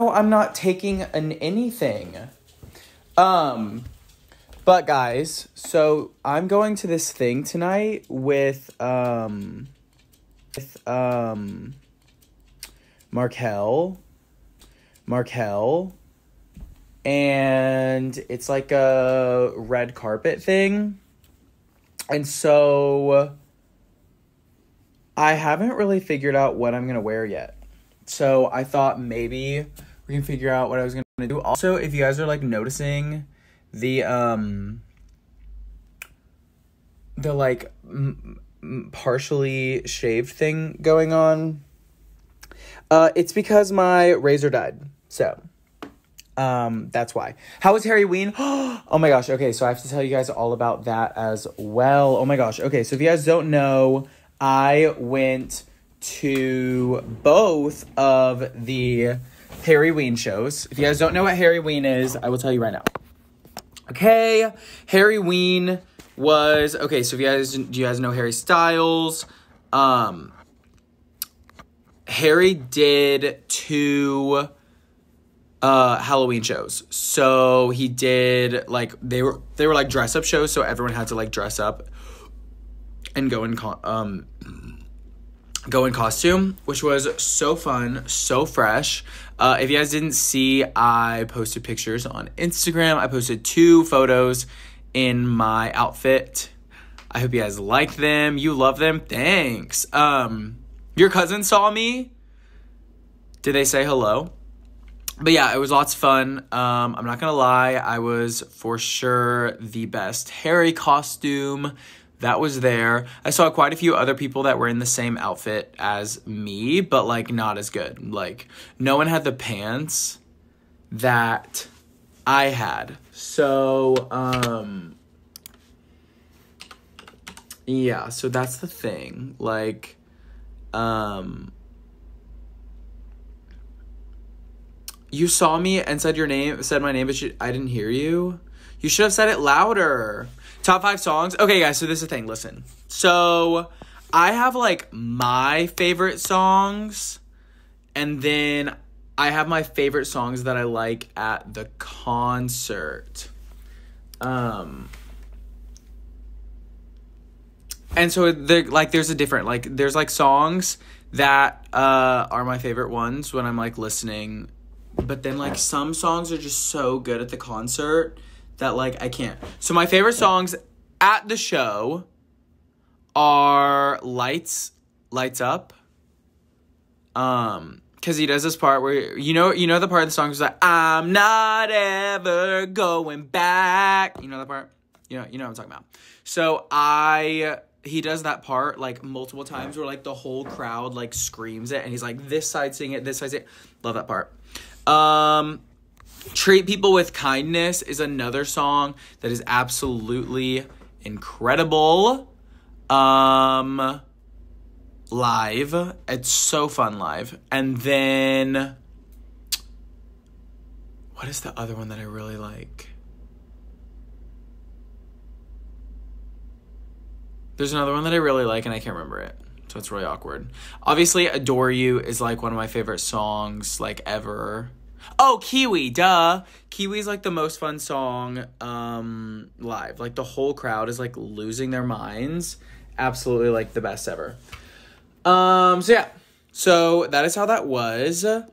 I'm not taking an anything. Um, but guys, so I'm going to this thing tonight with um, with um, Markel, Markel, and it's like a red carpet thing, and so I haven't really figured out what I'm gonna wear yet. So I thought maybe we can figure out what I was gonna do. Also, if you guys are like noticing the um the like partially shaved thing going on, uh, it's because my razor died. So. Um, that's why. How was Harryween? oh my gosh. Okay, so I have to tell you guys all about that as well. Oh my gosh. Okay, so if you guys don't know, I went to both of the Harryween shows. If you guys don't know what Harryween is, I will tell you right now. Okay, Harryween was okay. So if you guys do you guys know Harry Styles? Um, Harry did two uh Halloween shows. So he did like they were they were like dress up shows so everyone had to like dress up and go in co- um go in costume, which was so fun, so fresh. Uh, if you guys didn't see, I posted pictures on Instagram. I posted two photos in my outfit. I hope you guys like them. You love them. Thanks. Um, your cousin saw me. Did they say hello? But yeah, it was lots of fun. Um, I'm not gonna lie, I was for sure the best Harry costume that was there. I saw quite a few other people that were in the same outfit as me, but like not as good. Like no one had the pants that I had. So, um yeah, so that's the thing. Like um you saw me and said your name, said my name, but you, I didn't hear you. You should have said it louder. Top five songs. Okay, guys, so this is the thing. Listen. So I have like my favorite songs, and then I have my favorite songs that I like at the concert. Um, and so there like there's a different like there's like songs that uh are my favorite ones when I'm like listening but then like some songs are just so good at the concert that like I can't. So my favorite songs at the show are Lights Lights Up. Um cuz he does this part where you know you know the part of the song is like I'm not ever going back. You know that part? You know you know what I'm talking about. So I he does that part like multiple times where like the whole crowd like screams it and he's like this side sing it, this side sing it. Love that part. Um, Treat People with Kindness is another song that is absolutely incredible. Um, live. It's so fun live. And then, what is the other one that I really like? There's another one that I really like and I can't remember it. So it's really awkward. Obviously, Adore You is like one of my favorite songs like ever. Oh, Kiwi, duh. Kiwi's like the most fun song um live. Like the whole crowd is like losing their minds. Absolutely like the best ever. Um so yeah. So that is how that was. Uh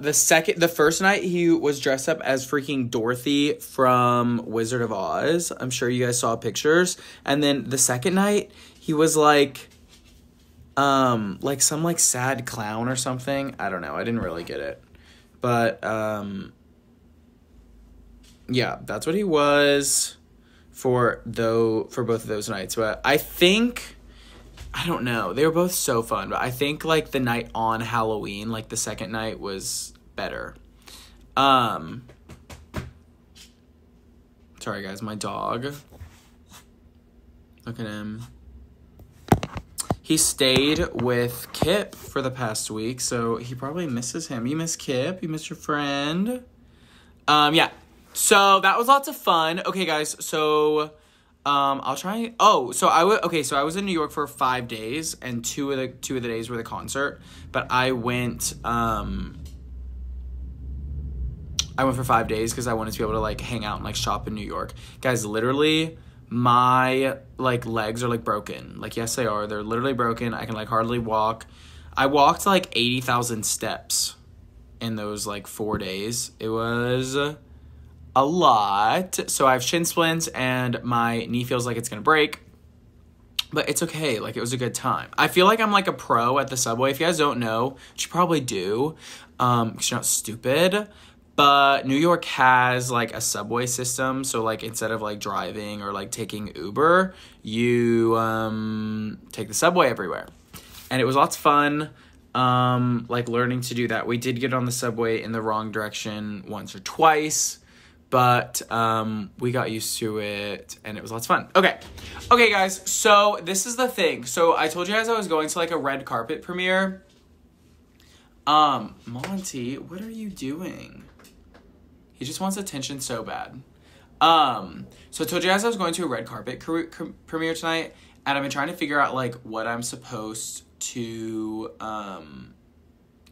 the second the first night he was dressed up as freaking Dorothy from Wizard of Oz. I'm sure you guys saw pictures. And then the second night he was like um like some like sad clown or something. I don't know. I didn't really get it. But um yeah, that's what he was for though for both of those nights. But I think I don't know. They were both so fun, but I think like the night on Halloween, like the second night was better. Um Sorry guys, my dog. Look at him. He stayed with Kip for the past week, so he probably misses him. You miss Kip? You miss your friend? Um, yeah. So that was lots of fun. Okay, guys. So Um, I'll try. Oh, so I was okay. So I was in New York for five days, and two of the two of the days were the concert. But I went. Um, I went for five days because I wanted to be able to like hang out and like shop in New York. Guys, literally, my like legs are like broken. Like yes, they are. They're literally broken. I can like hardly walk. I walked like eighty thousand steps in those like four days. It was a lot. So I have shin splints and my knee feels like it's gonna break. But it's okay. Like it was a good time. I feel like I'm like a pro at the subway. If you guys don't know, you probably do, um, because you're not stupid. But New York has like a subway system. So like instead of like driving or like taking Uber, you um take the subway everywhere. And it was lots of fun um like learning to do that we did get on the subway in the wrong direction once or twice but um, we got used to it and it was lots of fun. Okay, okay, guys. So this is the thing. So I told you guys I was going to like a red carpet premiere. Um, Monty, what are you doing? He just wants attention so bad. Um, so I told you guys I was going to a red carpet premiere tonight, and I've been trying to figure out like what I'm supposed to um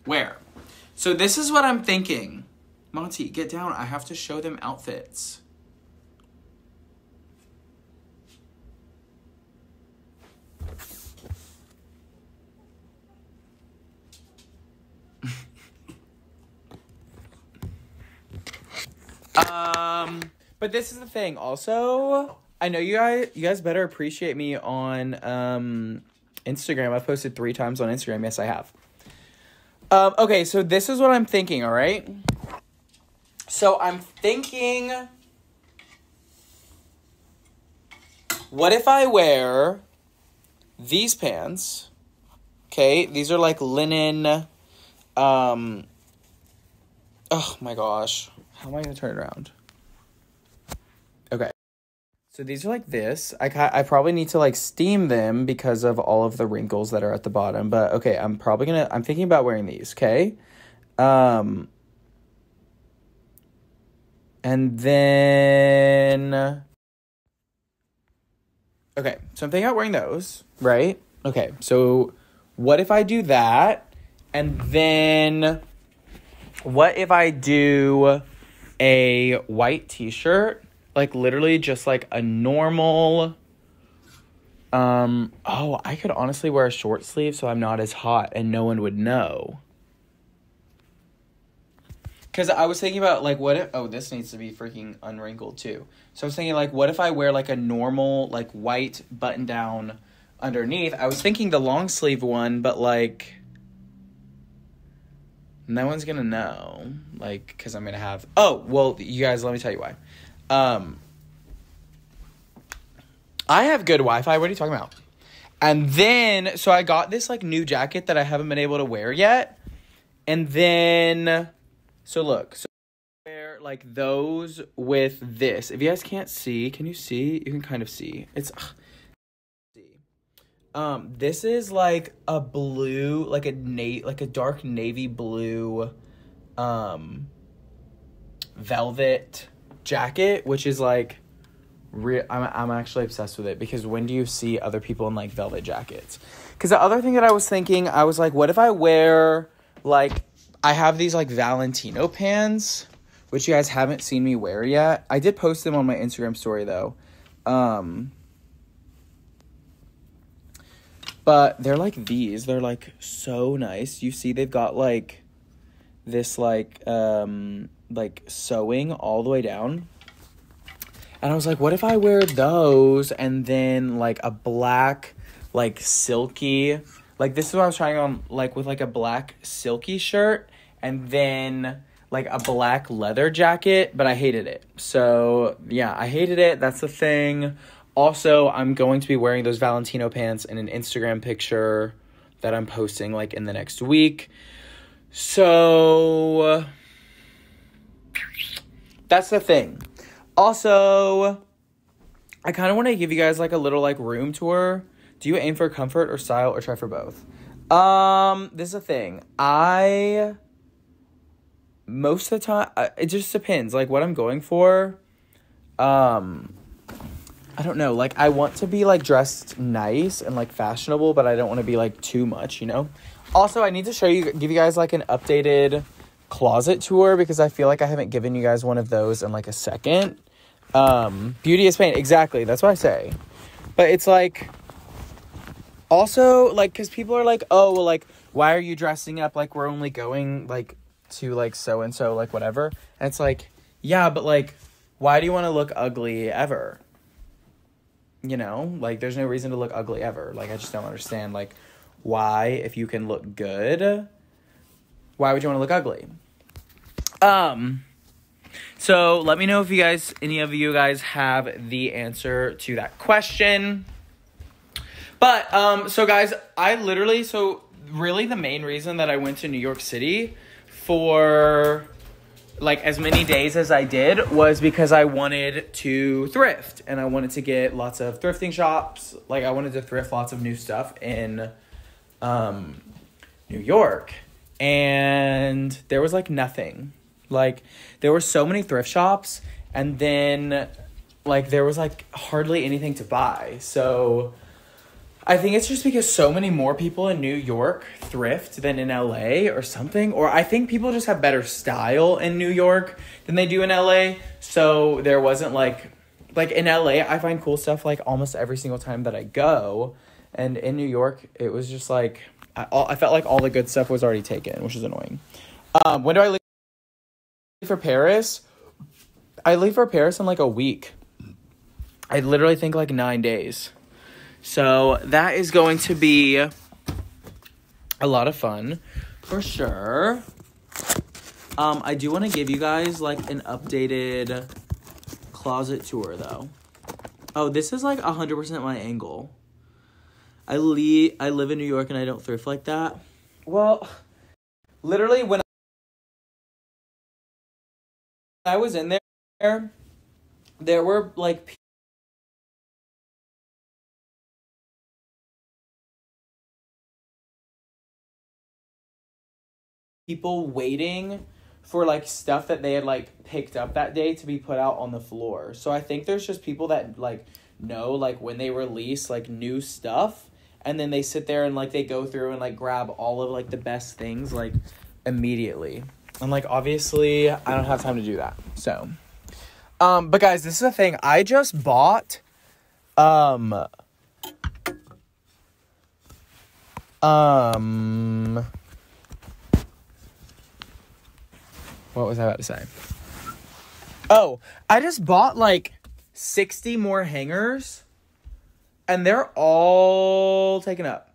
wear. So this is what I'm thinking. Monty, get down. I have to show them outfits. Um, but this is the thing. Also, I know you guys. You guys better appreciate me on um Instagram. I've posted three times on Instagram. Yes, I have. Um, okay, so this is what I'm thinking. All right. So I'm thinking, what if I wear these pants? Okay, these are like linen. Um, oh my gosh. How am I to turn it around? Okay. So these are like this. I ca- I probably need to like steam them because of all of the wrinkles that are at the bottom. But okay, I'm probably gonna. I'm thinking about wearing these. Okay. Um. And then. Okay, so I'm thinking about wearing those, right? Okay, so what if I do that? And then what if I do a white t shirt? Like literally just like a normal. Um, oh, I could honestly wear a short sleeve so I'm not as hot and no one would know. Because I was thinking about like what if oh this needs to be freaking unwrinkled too. So I was thinking like what if I wear like a normal like white button down underneath. I was thinking the long sleeve one, but like no one's gonna know like because I'm gonna have oh well you guys let me tell you why. Um, I have good Wi-Fi. What are you talking about? And then so I got this like new jacket that I haven't been able to wear yet, and then so look, so wear like those with this. If you guys can't see, can you see? You can kind of see. It's ugh. Um, this is like a blue, like a na- like a dark navy blue, um, velvet jacket, which is like, real. I'm I'm actually obsessed with it because when do you see other people in like velvet jackets? Because the other thing that I was thinking, I was like, what if I wear like I have these like Valentino pants, which you guys haven't seen me wear yet. I did post them on my Instagram story though. Um but they're like these. They're like so nice. You see they've got like this like um like sewing all the way down. And I was like, what if I wear those and then like a black like silky like this is what I was trying on like with like a black silky shirt and then like a black leather jacket, but I hated it. So, yeah, I hated it. That's the thing. Also, I'm going to be wearing those Valentino pants in an Instagram picture that I'm posting like in the next week. So, that's the thing. Also, I kind of want to give you guys like a little like room tour. Do you aim for comfort or style or try for both? Um, this is a thing. I most of the time it just depends like what I'm going for. Um I don't know. Like I want to be like dressed nice and like fashionable, but I don't want to be like too much, you know? Also, I need to show you give you guys like an updated closet tour because I feel like I haven't given you guys one of those in like a second. Um, beauty is pain. Exactly. That's what I say. But it's like also like cuz people are like, "Oh, well like why are you dressing up like we're only going like to like so and so like whatever?" And it's like, "Yeah, but like why do you want to look ugly ever?" You know? Like there's no reason to look ugly ever. Like I just don't understand like why if you can look good, why would you want to look ugly? Um so let me know if you guys any of you guys have the answer to that question. But um so guys, I literally so really the main reason that I went to New York City for like as many days as I did was because I wanted to thrift and I wanted to get lots of thrifting shops. Like I wanted to thrift lots of new stuff in um New York. And there was like nothing. Like there were so many thrift shops and then like there was like hardly anything to buy. So I think it's just because so many more people in New York thrift than in LA or something. Or I think people just have better style in New York than they do in LA. So there wasn't like like in LA I find cool stuff like almost every single time that I go. And in New York it was just like I, all, I felt like all the good stuff was already taken, which is annoying. Um, when do I leave for Paris? I leave for Paris in like a week. I literally think like nine days. So that is going to be a lot of fun for sure. Um, I do want to give you guys like an updated closet tour though. Oh, this is like 100% my angle. I le- I live in New York and I don't thrift like that. Well, literally when I was in there, there were like people waiting for like stuff that they had like picked up that day to be put out on the floor. So I think there's just people that like know like when they release like new stuff and then they sit there and like they go through and like grab all of like the best things like immediately. And like obviously I don't have time to do that. So um but guys, this is a thing. I just bought um um what was I about to say? Oh, I just bought like 60 more hangers and they're all taken up.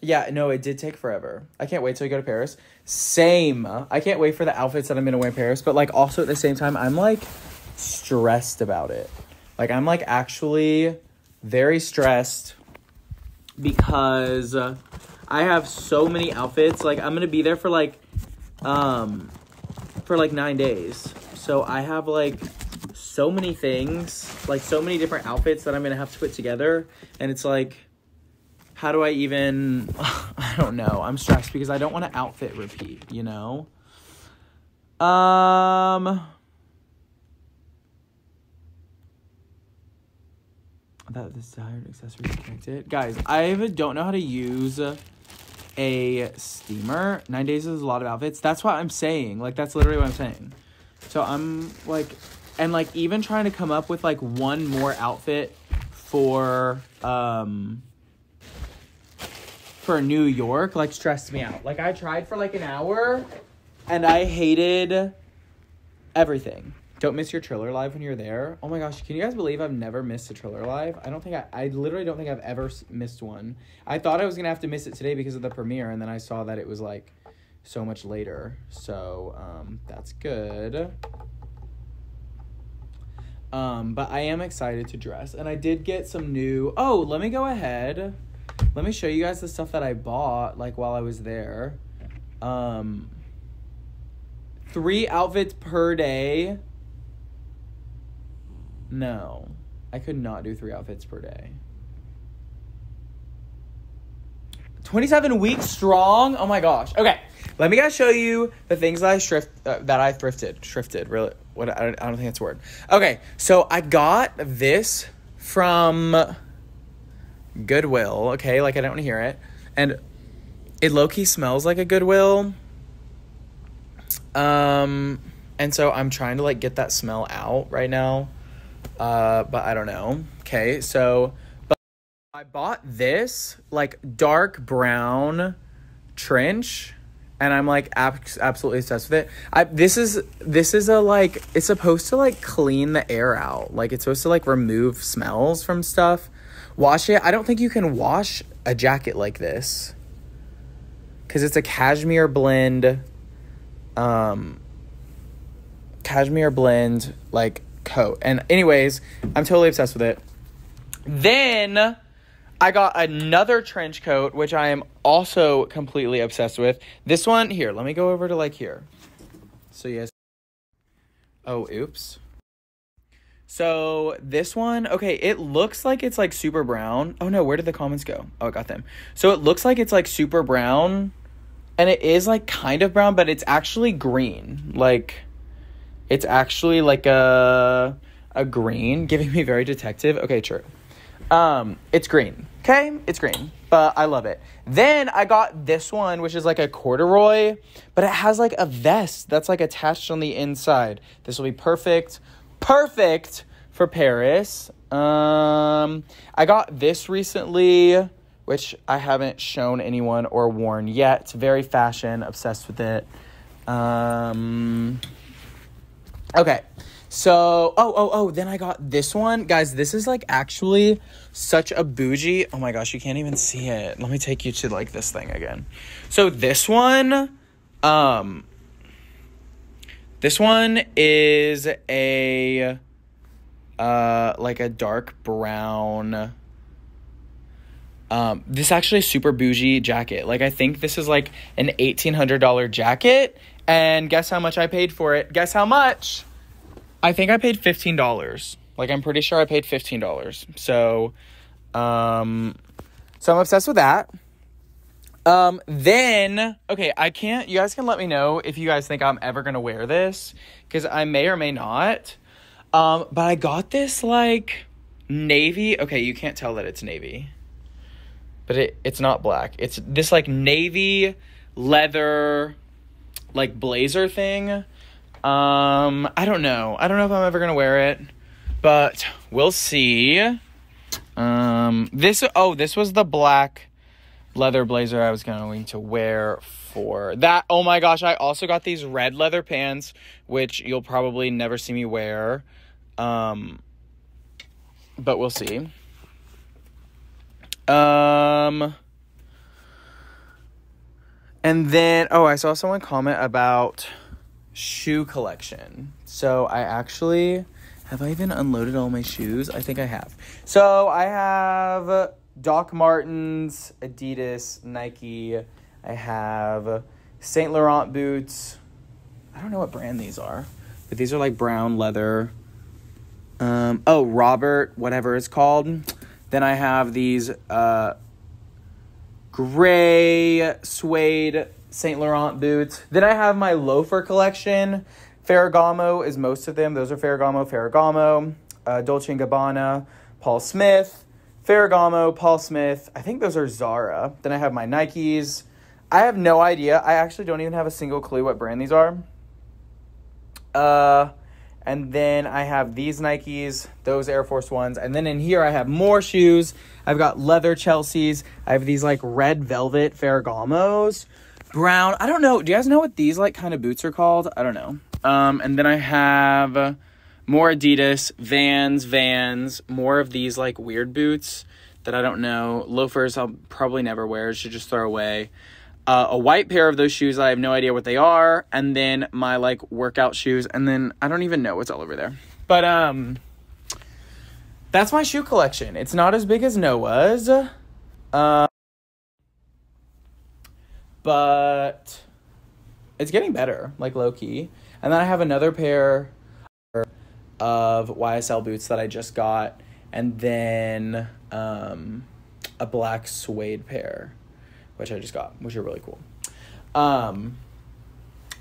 Yeah, no, it did take forever. I can't wait till we go to Paris. Same. I can't wait for the outfits that I'm gonna wear in Paris, but like also at the same time, I'm like stressed about it. Like I'm like actually very stressed because uh, I have so many outfits. Like I'm gonna be there for like um for like nine days. So I have like so many things, like so many different outfits that I'm gonna have to put together. And it's like how do I even I don't know. I'm stressed because I don't want to outfit repeat, you know? Um that the desired accessory is connected. Guys, I even don't know how to use a steamer. Nine days is a lot of outfits. That's what I'm saying. Like that's literally what I'm saying. So I'm like, and like even trying to come up with like one more outfit for um for New York like stressed me out. Like I tried for like an hour and I hated everything. Don't miss your Triller Live when you're there. Oh my gosh, can you guys believe I've never missed a Triller Live? I don't think I, I literally don't think I've ever missed one. I thought I was gonna have to miss it today because of the premiere, and then I saw that it was like so much later. So um, that's good. Um, but I am excited to dress, and I did get some new. Oh, let me go ahead. Let me show you guys the stuff that I bought like while I was there. Um, three outfits per day no. I could not do three outfits per day. 27 weeks strong? Oh my gosh. Okay. let me guys show you the things that I thrift uh, that I thrifted. Thrifted, really? What? I don't, I don't think that's a word. Okay, so I got this from Goodwill. Okay, like I don't want to hear it, and it low key smells like a Goodwill. Um, and so I'm trying to like get that smell out right now. Uh, but I don't know. Okay, so but I bought this like dark brown trench and I'm like ab- absolutely obsessed with it. I this is this is a like it's supposed to like clean the air out. Like it's supposed to like remove smells from stuff. Wash it. I don't think you can wash a jacket like this. Cuz it's a cashmere blend um cashmere blend like coat. And anyways, I'm totally obsessed with it. Then I got another trench coat, which I am also completely obsessed with. This one here, let me go over to like here. So yes. Oh, oops. So this one, okay, it looks like it's like super brown. Oh no, where did the comments go? Oh, I got them. So it looks like it's like super brown, and it is like kind of brown, but it's actually green. Like it's actually like a a green, giving me very detective. Okay, true. Um, it's green. Okay, it's green, but I love it. Then I got this one, which is like a corduroy, but it has like a vest that's like attached on the inside. This will be perfect, perfect for Paris. Um, I got this recently, which I haven't shown anyone or worn yet. Very fashion, obsessed with it. Um, Okay. So, oh, oh, oh, then I got this one. Guys, this is like actually such a bougie. Oh my gosh, you can't even see it. Let me take you to like this thing again. So, this one um this one is a uh like a dark brown um this actually super bougie jacket. Like I think this is like an $1800 jacket and guess how much I paid for it? Guess how much? I think I paid $15. Like I'm pretty sure I paid $15. So um so I'm obsessed with that. Um then okay, I can't you guys can let me know if you guys think I'm ever going to wear this cuz I may or may not. Um but I got this like navy. Okay, you can't tell that it's navy. But it it's not black. It's this like navy leather like blazer thing. Um, I don't know. I don't know if I'm ever gonna wear it, but we'll see. Um, this oh, this was the black leather blazer I was going to wear for that. Oh my gosh, I also got these red leather pants, which you'll probably never see me wear. Um, but we'll see. Um, and then, oh, I saw someone comment about shoe collection. So I actually have I even unloaded all my shoes? I think I have. So I have Doc Martens, Adidas, Nike. I have Saint Laurent boots. I don't know what brand these are, but these are like brown leather. Um, oh, Robert, whatever it's called. Then I have these uh, gray suede Saint Laurent boots. Then I have my loafer collection. Ferragamo is most of them. Those are Ferragamo, Ferragamo, uh, Dolce & Gabbana, Paul Smith, Ferragamo, Paul Smith. I think those are Zara. Then I have my Nikes. I have no idea. I actually don't even have a single clue what brand these are. Uh, and then I have these Nikes, those Air Force Ones. And then in here, I have more shoes. I've got leather Chelsea's. I have these like red velvet Ferragamos. Brown. I don't know. Do you guys know what these like kind of boots are called? I don't know. Um, and then I have more Adidas, Vans, Vans, more of these like weird boots that I don't know. Loafers I'll probably never wear, should just throw away uh, a white pair of those shoes. I have no idea what they are, and then my like workout shoes, and then I don't even know what's all over there. But um, that's my shoe collection. It's not as big as Noah's, uh, but it's getting better, like low key. And then I have another pair of YSL boots that I just got, and then um, a black suede pair which I just got, which are really cool. Um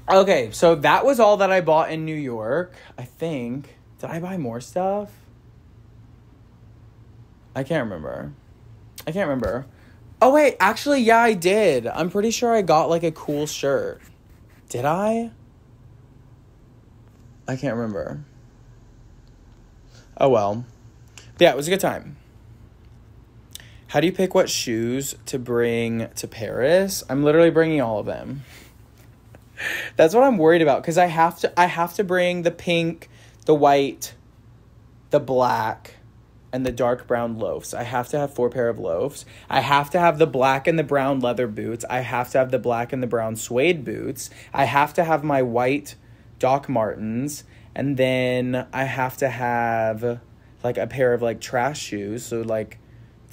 Okay, so that was all that I bought in New York. I think. Did I buy more stuff? I can't remember. I can't remember. Oh wait, actually yeah, I did. I'm pretty sure I got like a cool shirt. Did I? I can't remember. Oh well. But yeah, it was a good time. How do you pick what shoes to bring to Paris? I'm literally bringing all of them. That's what I'm worried about cuz I have to I have to bring the pink, the white, the black, and the dark brown loafs. I have to have four pair of loafs. I have to have the black and the brown leather boots. I have to have the black and the brown suede boots. I have to have my white Doc Martens and then I have to have like a pair of like trash shoes. So like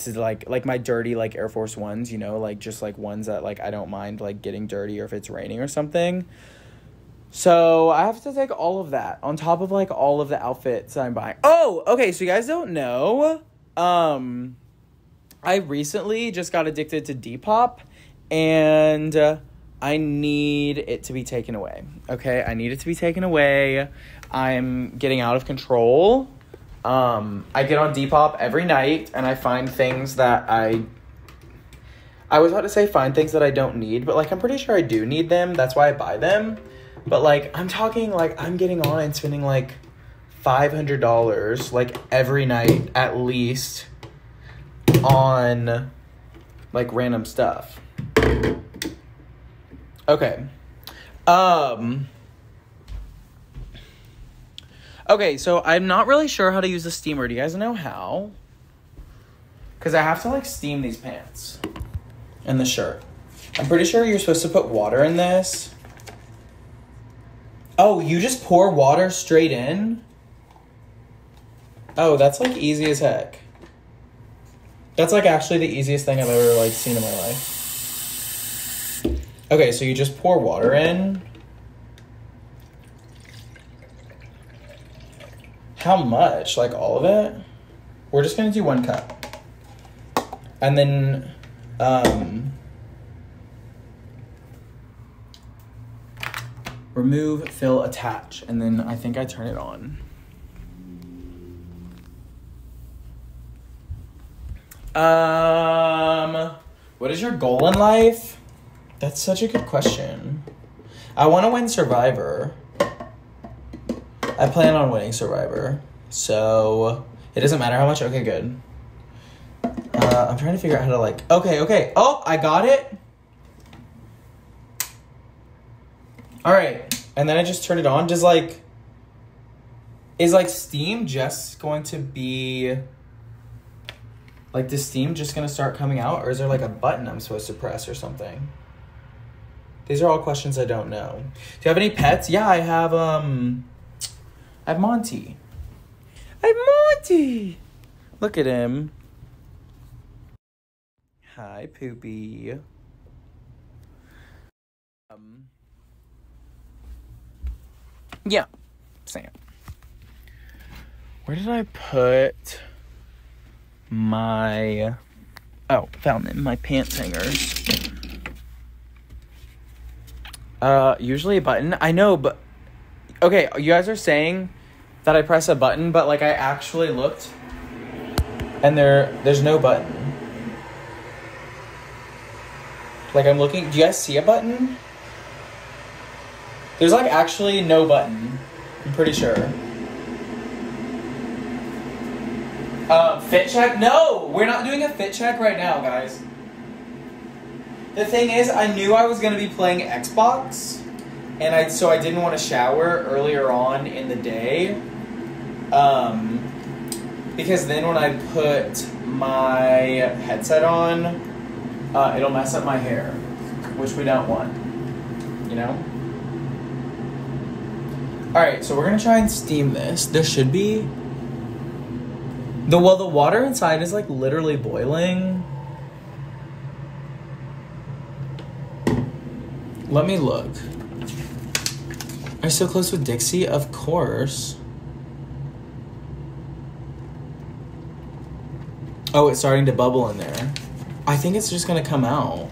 to like like my dirty like Air Force Ones, you know, like just like ones that like I don't mind like getting dirty or if it's raining or something. So I have to take all of that on top of like all of the outfits that I'm buying. Oh, okay, so you guys don't know. Um I recently just got addicted to Depop and uh, I need it to be taken away. Okay? I need it to be taken away. I'm getting out of control. Um, I get on Depop every night and I find things that I I was about to say find things that I don't need, but like I'm pretty sure I do need them. That's why I buy them. But like I'm talking like I'm getting on and spending like $500 like every night at least on like random stuff. Okay. Um Okay, so I'm not really sure how to use the steamer. Do you guys know how? Cuz I have to like steam these pants and the shirt. I'm pretty sure you're supposed to put water in this. Oh, you just pour water straight in? Oh, that's like easy as heck. That's like actually the easiest thing I've ever like seen in my life. Okay, so you just pour water in. How much? Like all of it? We're just gonna do one cup. And then um remove, fill, attach, and then I think I turn it on. Um what is your goal in life? That's such a good question. I want to win Survivor. I plan on winning Survivor. So it doesn't matter how much. Okay, good. Uh, I'm trying to figure out how to like. Okay, okay. Oh, I got it. All right, and then I just turn it on. Does like. Is like Steam just going to be. Like, the Steam just gonna start coming out, or is there like a button I'm supposed to press or something? These are all questions I don't know. Do you have any pets? Yeah, I have um I have Monty. I have Monty. Look at him. Hi, Poopy. Um Yeah. Sam. Where did I put my Oh, found them, my pants hangers. Uh, usually a button. I know, but okay, you guys are saying that I press a button, but like I actually looked, and there there's no button. Like I'm looking. Do you guys see a button? There's like actually no button. I'm pretty sure. Uh, fit check? No, we're not doing a fit check right now, guys. The thing is, I knew I was to be playing Xbox, and I so I didn't want to shower earlier on in the day, um, because then when I put my headset on, uh, it'll mess up my hair, which we don't want, you know. All right, so we're gonna try and steam this. There should be the well, the water inside is like literally boiling. Let me look. Are you still close with Dixie? Of course. Oh, it's starting to bubble in there. I think it's just gonna come out.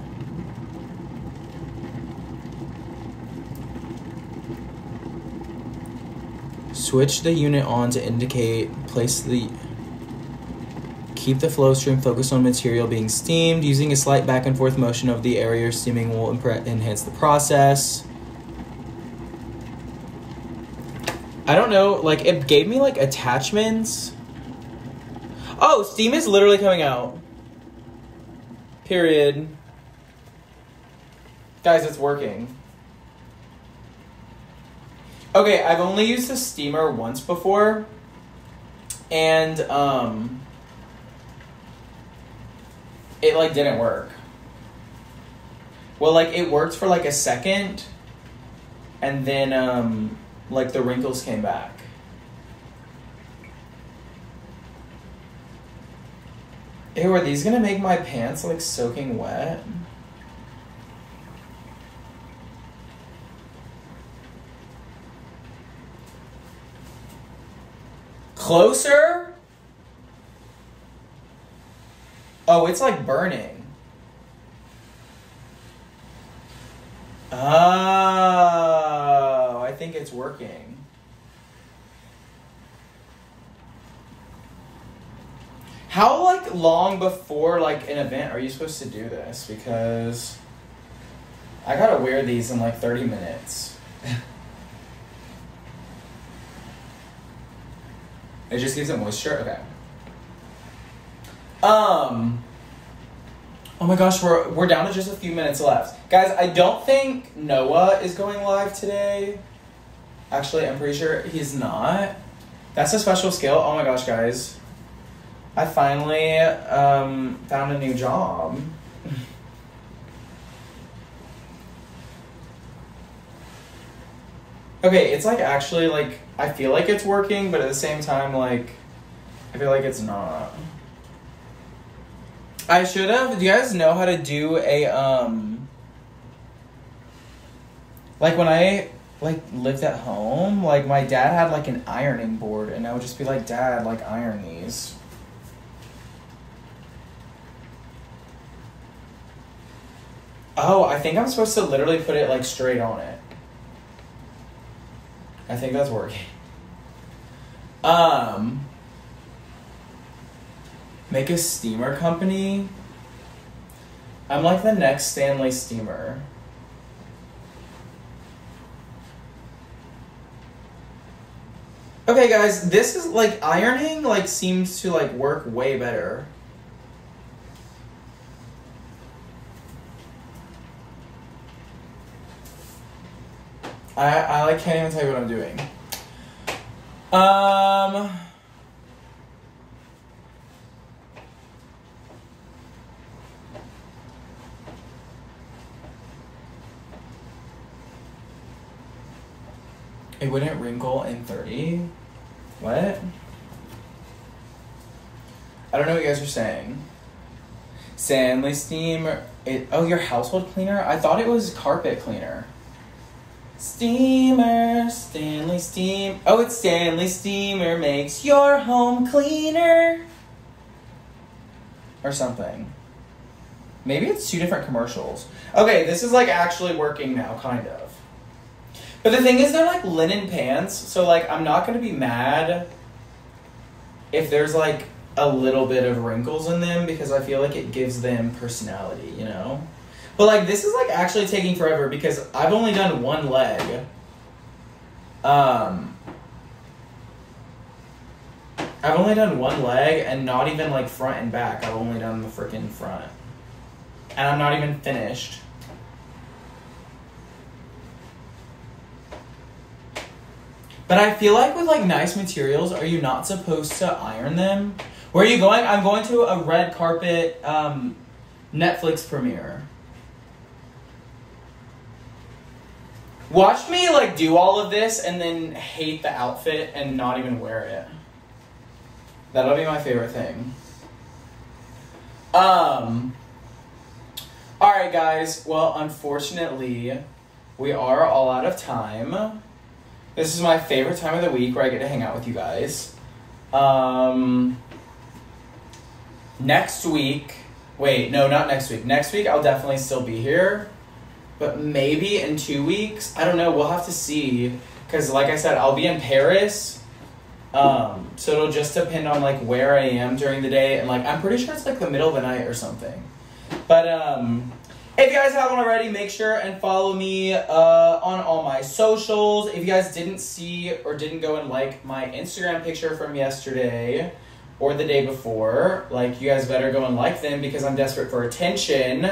Switch the unit on to indicate, place the, keep the flow stream focused on material being steamed. Using a slight back and forth motion of the area steaming will enhance the process. I don't know, like it gave me like attachments. Oh, Steam is literally coming out. Period. Guys, it's working. Okay, I've only used the steamer once before. And um it like didn't work. Well, like it worked for like a second and then um like the wrinkles came back. Ew, are these gonna make my pants like soaking wet? Closer? Oh, it's like burning. I think it's working. How like long before like an event are you supposed to do this? Because I gotta wear these in like 30 minutes. it just gives it moisture? Okay. Um Oh my gosh, we're we're down to just a few minutes left. Guys, I don't think Noah is going live today. Actually, I'm pretty sure he's not. That's a special skill. Oh my gosh, guys. I finally um, found a new job. okay, it's like actually like I feel like it's working, but at the same time like I feel like it's not. I should have. Do you guys know how to do a um like when I like lived at home, like my dad had like an ironing board and I would just be like, "Dad, like iron these." Oh, I think I'm supposed to literally put it like straight on it. I think that's working. Um make a steamer company. I'm like the next Stanley Steemer. Okay guys, this is like ironing like seems to like work way better. I I like can't even tell you what I'm doing. Um It wouldn't wrinkle in 30? What? I don't know what you guys are saying. Stanley Steam. It, oh, your household cleaner? I thought it was carpet cleaner. Steamer, Stanley Steam. Oh, it's Stanley Steemer makes your home cleaner. Or something. Maybe it's two different commercials. Okay, this is like actually working now, kind of. But the thing is, they're like linen pants, so like I'm not gonna be mad if there's like a little bit of wrinkles in them because I feel like it gives them personality, you know? But like this is like actually taking forever because I've only done one leg. Um I've only done one leg and not even like front and back. I've only done the freaking front. And I'm not even finished. But I feel like with like nice materials, are you not supposed to iron them? Where are you going? I'm going to a red carpet um, Netflix premiere. Watch me like do all of this and then hate the outfit and not even wear it. That'll be my favorite thing. Um All right guys, well unfortunately we are all out of time. This is my favorite time of the week where I get to hang out with you guys. Um, next week, wait, no, not next week. Next week I'll definitely still be here, but maybe in two weeks. I don't know. We'll have to see because like I said, I'll be in Paris. Um, so it'll just depend on like where I am during the day, and like I'm pretty sure it's like the middle of the night or something. But um, if you guys haven't already, make sure and follow me uh, on all my socials. If you guys didn't see or didn't go and like my Instagram picture from yesterday or the day before, like you guys better go and like them because I'm desperate for attention.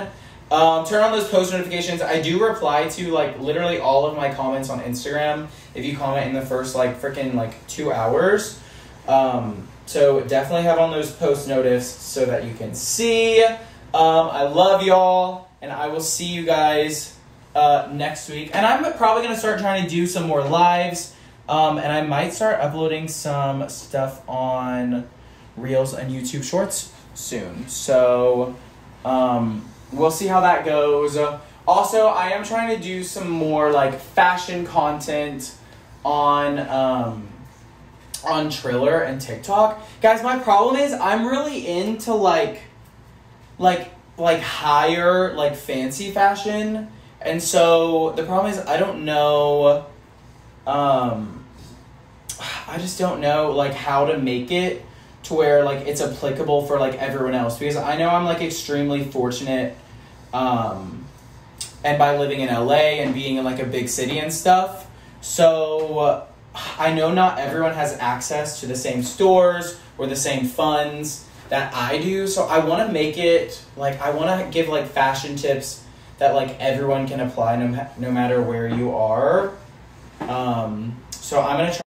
Um, turn on those post notifications. I do reply to like literally all of my comments on Instagram if you comment in the first like freaking like two hours. Um, so definitely have on those post notice so that you can see. Um, I love y'all, and I will see you guys uh, next week. And I'm probably gonna start trying to do some more lives, um, and I might start uploading some stuff on Reels and YouTube Shorts soon. So um, we'll see how that goes. Also, I am trying to do some more like fashion content on um, on Triller and TikTok. Guys, my problem is I'm really into like like like higher like fancy fashion. And so the problem is I don't know um I just don't know like how to make it to where like it's applicable for like everyone else because I know I'm like extremely fortunate um and by living in LA and being in like a big city and stuff. So I know not everyone has access to the same stores or the same funds that I do. So I want to make it like I want to give like fashion tips that like everyone can apply no, no matter where you are. Um, so I'm gonna try.